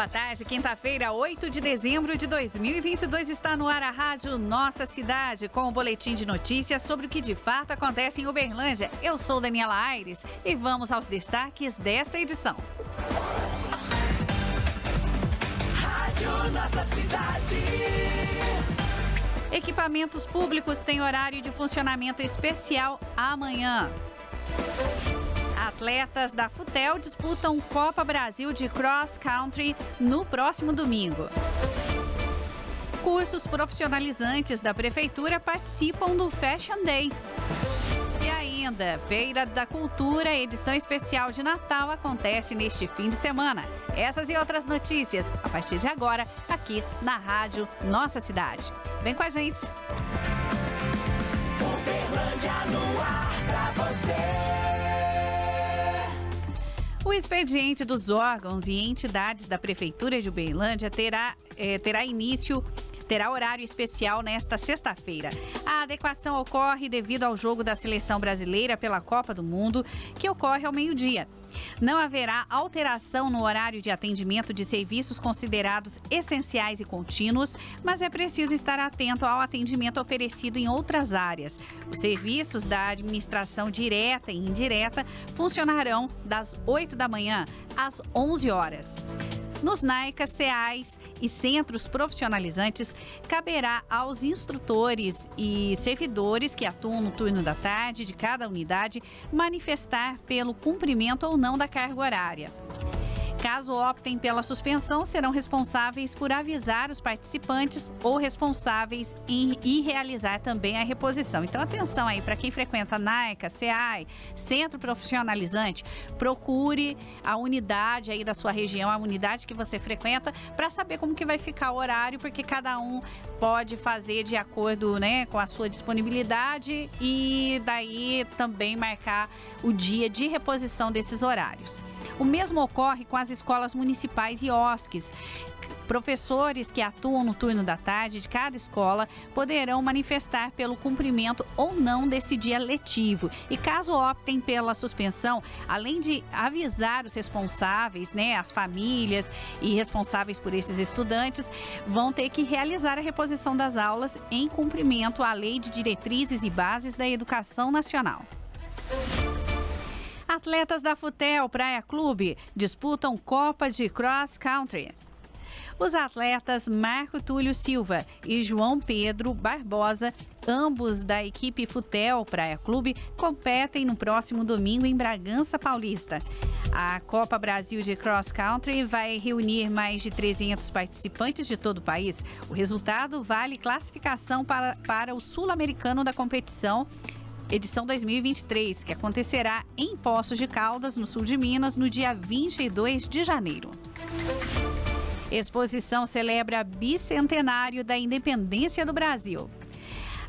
Boa tarde, quinta-feira, 8 de dezembro de 2022, está no ar a Rádio Nossa Cidade, com o um boletim de notícias sobre o que de fato acontece em Uberlândia. Eu sou Daniela Aires e vamos aos destaques desta edição. Rádio Nossa Cidade. Equipamentos públicos têm horário de funcionamento especial amanhã. Atletas da Futel disputam Copa Brasil de Cross Country no próximo domingo. Cursos profissionalizantes da Prefeitura participam do Fashion Day. E ainda, Feira da Cultura, edição especial de Natal, acontece neste fim de semana. Essas e outras notícias, a partir de agora, aqui na Rádio Nossa Cidade. Vem com a gente! Uberlândia no ar pra você. O expediente dos órgãos e entidades da Prefeitura de Uberlândia terá, eh, terá início terá horário especial nesta sexta-feira. A adequação ocorre devido ao jogo da seleção brasileira pela Copa do Mundo, que ocorre ao meio-dia. Não haverá alteração no horário de atendimento de serviços considerados essenciais e contínuos, mas é preciso estar atento ao atendimento oferecido em outras áreas. Os serviços da administração direta e indireta funcionarão das 8 da manhã às 11 horas. Nos NAICAS, CEAIs e centros profissionalizantes, caberá aos instrutores e servidores que atuam no turno da tarde de cada unidade manifestar pelo cumprimento ou não da carga horária. Caso optem pela suspensão, serão responsáveis por avisar os participantes ou responsáveis em, e realizar também a reposição. Então, atenção aí para quem frequenta NAICA, CEAI, Centro Profissionalizante, procure a unidade aí da sua região, a unidade que você frequenta, para saber como que vai ficar o horário, porque cada um pode fazer de acordo né, com a sua disponibilidade e daí também marcar o dia de reposição desses horários. O mesmo ocorre com as escolas municipais e OSCs. Professores que atuam no turno da tarde de cada escola poderão manifestar pelo cumprimento ou não desse dia letivo. E caso optem pela suspensão, além de avisar os responsáveis, né, as famílias e responsáveis por esses estudantes, vão ter que realizar a reposição das aulas em cumprimento à Lei de Diretrizes e Bases da Educação Nacional. Atletas da Futel Praia Clube disputam Copa de Cross Country. Os atletas Marco Túlio Silva e João Pedro Barbosa, ambos da equipe Futel Praia Clube, competem no próximo domingo em Bragança Paulista. A Copa Brasil de Cross Country vai reunir mais de 300 participantes de todo o país. O resultado vale classificação para, para o sul-americano da competição edição 2023, que acontecerá em Poços de Caldas, no sul de Minas, no dia 22 de janeiro. Exposição celebra bicentenário da independência do Brasil.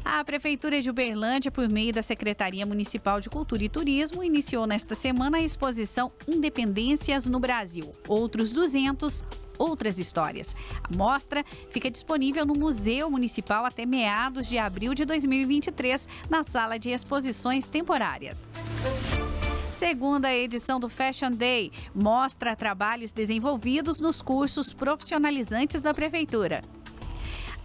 A Prefeitura de Uberlândia, por meio da Secretaria Municipal de Cultura e Turismo, iniciou nesta semana a exposição Independências no Brasil. Outros 200 outras histórias. A mostra fica disponível no Museu Municipal até meados de abril de 2023, na sala de exposições temporárias segunda edição do Fashion Day mostra trabalhos desenvolvidos nos cursos profissionalizantes da Prefeitura.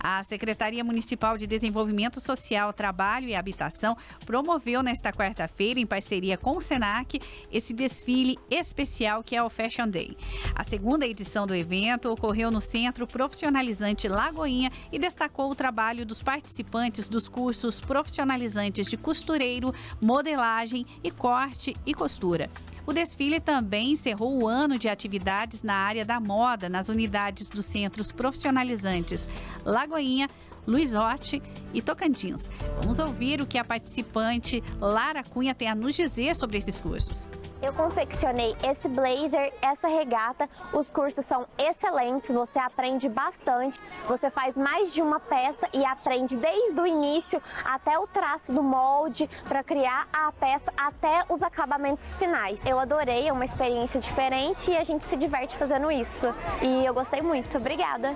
A Secretaria Municipal de Desenvolvimento Social, Trabalho e Habitação promoveu nesta quarta-feira, em parceria com o SENAC, esse desfile especial que é o Fashion Day. A segunda edição do evento ocorreu no Centro Profissionalizante Lagoinha e destacou o trabalho dos participantes dos cursos profissionalizantes de costureiro, modelagem e corte e costura. O desfile também encerrou o ano de atividades na área da moda nas unidades dos centros profissionalizantes Lagoinha, Luizote e Tocantins. Vamos ouvir o que a participante Lara Cunha tem a nos dizer sobre esses cursos. Eu confeccionei esse blazer, essa regata. Os cursos são excelentes, você aprende bastante. Você faz mais de uma peça e aprende desde o início até o traço do molde para criar a peça até os acabamentos finais. Eu adorei, é uma experiência diferente e a gente se diverte fazendo isso. E eu gostei muito. Obrigada.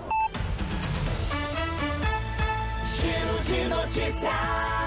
Giro de notícias.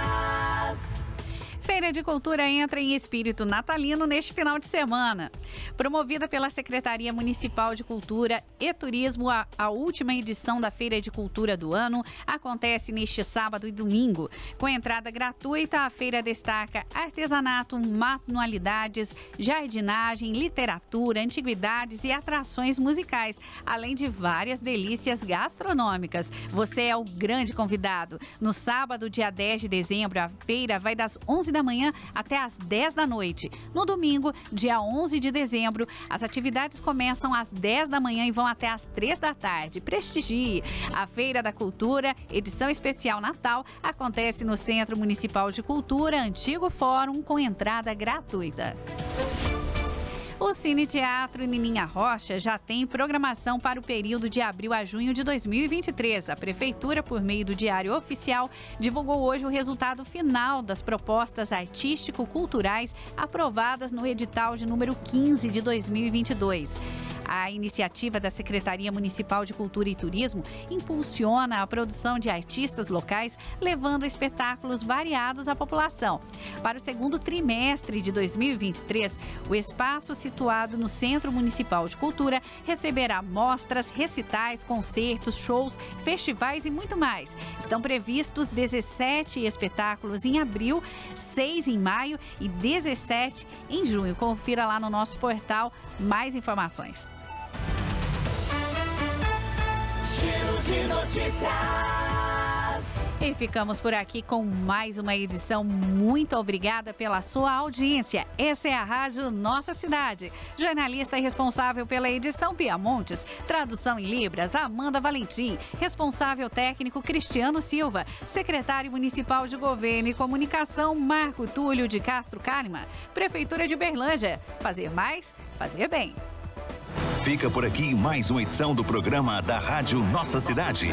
Feira de Cultura entra em espírito natalino neste final de semana. Promovida pela Secretaria Municipal de Cultura e Turismo, a, a, última edição da Feira de Cultura do ano acontece neste sábado e domingo. Com entrada gratuita, a feira destaca artesanato, manualidades, jardinagem, literatura, antiguidades e atrações musicais, além de várias delícias gastronômicas. Você é o grande convidado. No sábado, dia 10 de dezembro, a feira vai das 11 da manhã até às 10 da noite. No domingo, dia 11 de dezembro, as atividades começam às 10 da manhã e vão até às 3 da tarde. Prestigie! A Feira da Cultura, edição especial Natal, acontece no Centro Municipal de Cultura, antigo Fórum, com entrada gratuita. O Cine Teatro Nininha Rocha já tem programação para o período de abril a junho de 2023. A Prefeitura, por meio do Diário Oficial, divulgou hoje o resultado final das propostas artístico-culturais aprovadas no edital de número 15 de 2022. A iniciativa da Secretaria Municipal de Cultura e Turismo impulsiona a produção de artistas locais, levando espetáculos variados à população. Para o segundo trimestre de 2023, o espaço situado no Centro Municipal de Cultura receberá mostras, recitais, concertos, shows, festivais e muito mais. Estão previstos 17 espetáculos em abril, 6 em maio e 17 em junho. Confira lá no nosso portal mais informações. Notícias. E ficamos por aqui com mais uma edição. Muito obrigada pela sua audiência. Essa é a Rádio Nossa Cidade. Jornalista responsável pela edição Pia Montes, tradução em Libras, Amanda Valentim. Responsável técnico Cristiano Silva. Secretário Municipal de Governo e Comunicação Marco Túlio de Castro Calima. Prefeitura de Berlândia. Fazer mais, fazer bem. Fica por aqui mais uma edição do programa da Rádio Nossa Cidade.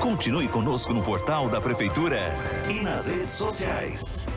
Continue conosco no portal da Prefeitura e nas redes sociais.